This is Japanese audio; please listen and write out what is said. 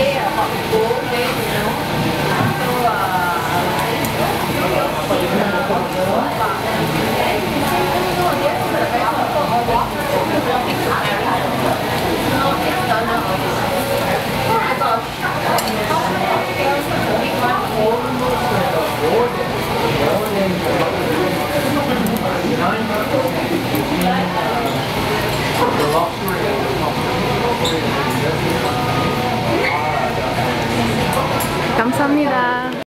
Yeah. 감사합니다.